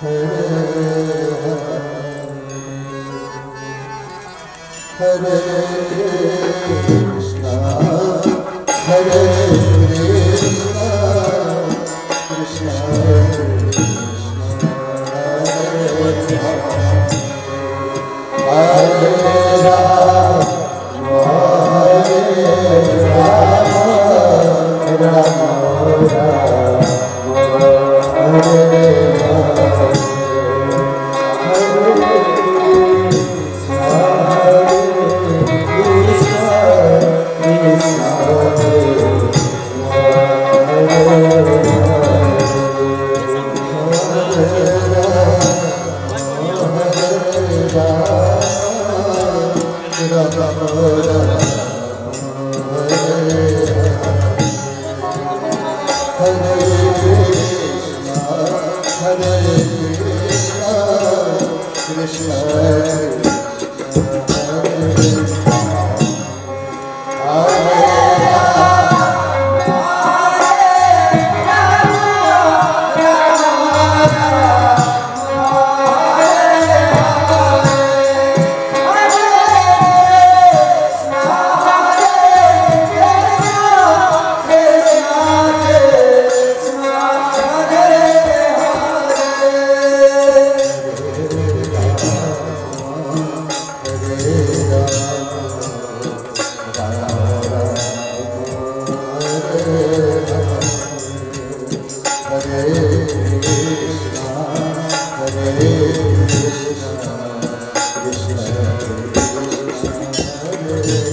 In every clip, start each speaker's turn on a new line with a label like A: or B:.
A: Hare Amen.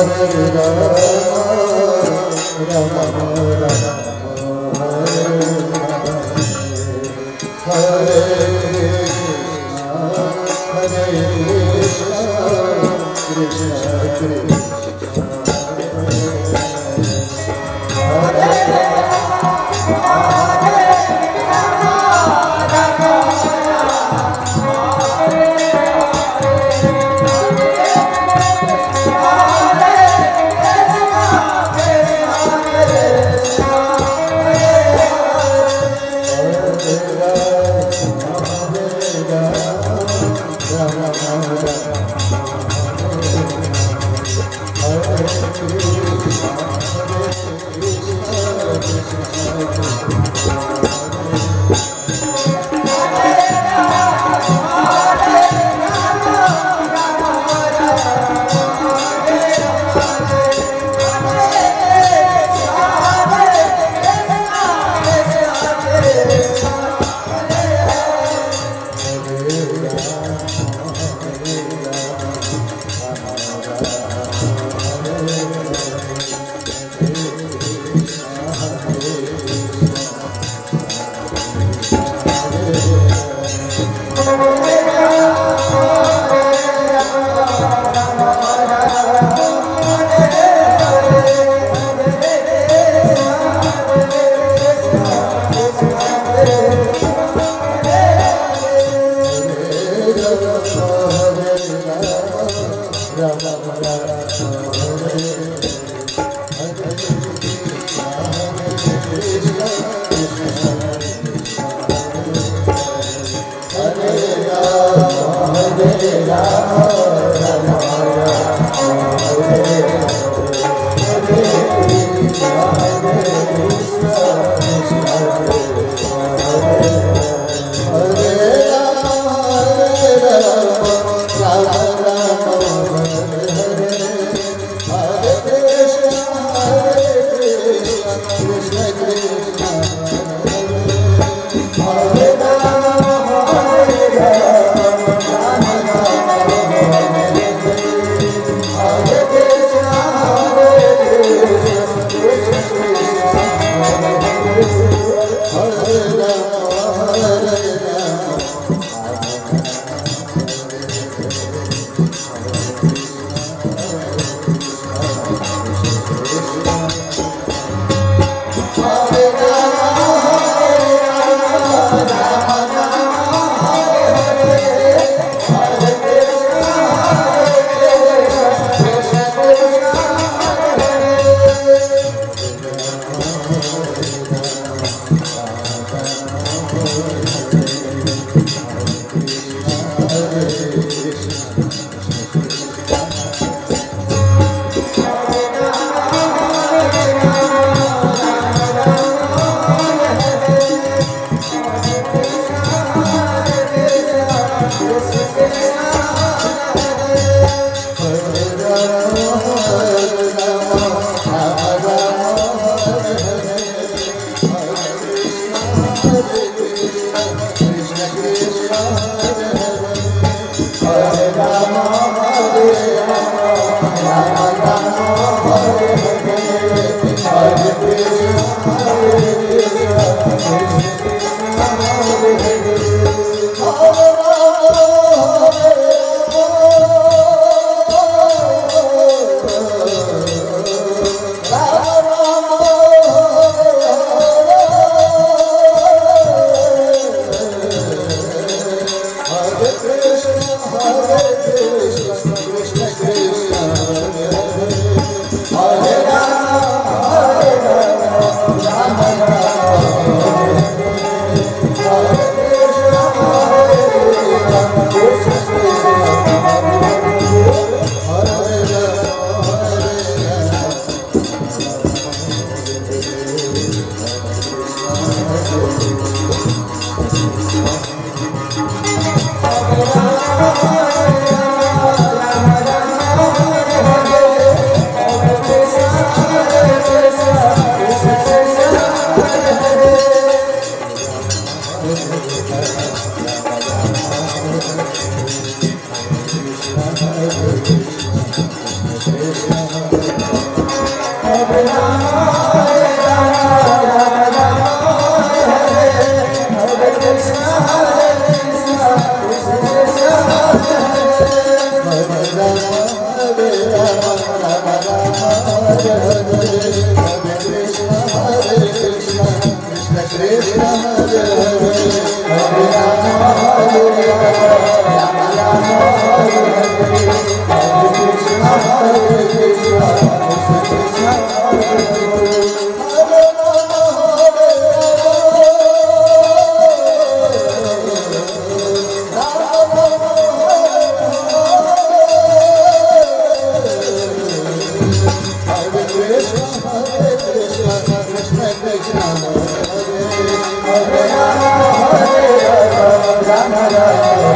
A: Rama Rama